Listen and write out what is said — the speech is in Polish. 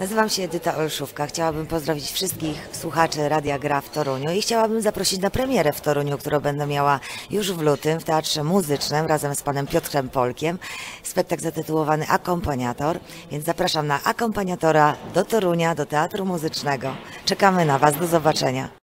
Nazywam się Edyta Olszówka. Chciałabym pozdrowić wszystkich słuchaczy Radia Gra w Toruniu i chciałabym zaprosić na premierę w Toruniu, którą będę miała już w lutym w Teatrze Muzycznym razem z panem Piotrem Polkiem. Spektakl zatytułowany Akompaniator, więc zapraszam na akompaniatora do Torunia, do Teatru Muzycznego. Czekamy na Was. Do zobaczenia.